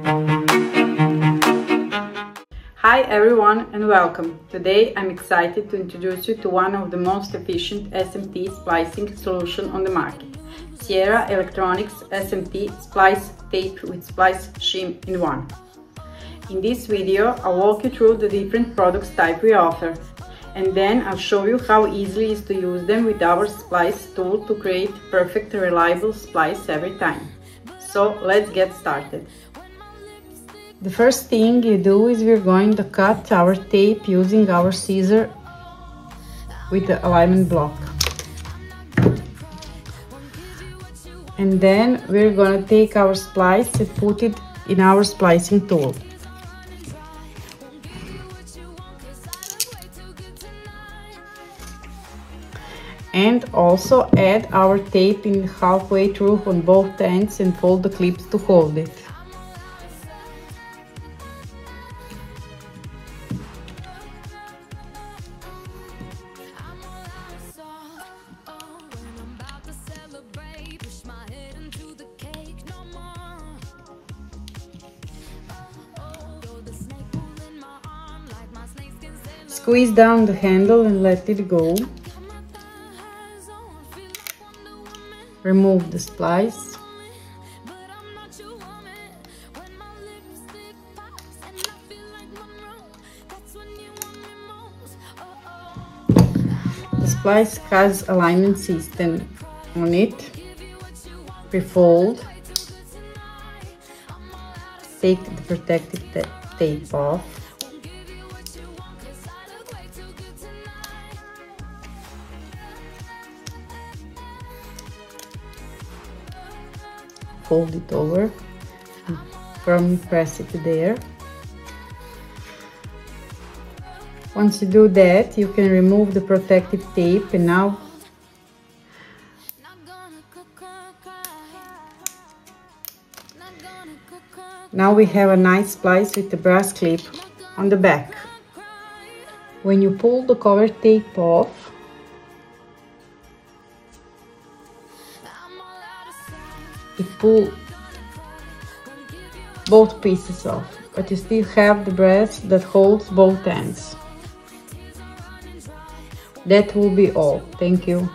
Hi everyone and welcome. Today I'm excited to introduce you to one of the most efficient SMT splicing solution on the market. Sierra Electronics SMT Splice Tape with Splice Shim in one. In this video I'll walk you through the different products type we offer and then I'll show you how easily it is to use them with our splice tool to create perfect reliable splice every time. So let's get started. The first thing you do is we're going to cut our tape using our scissor with the alignment block. And then we're going to take our splice and put it in our splicing tool. And also add our tape in halfway through on both ends and fold the clips to hold it. Squeeze down the handle and let it go. Remove the splice. The splice has alignment system on it. Refold. Take the protective tape off. Fold it over firmly press it there. Once you do that you can remove the protective tape and now now we have a nice splice with the brass clip on the back. When you pull the cover tape off it pull both pieces off but you still have the brass that holds both ends that will be all. Thank you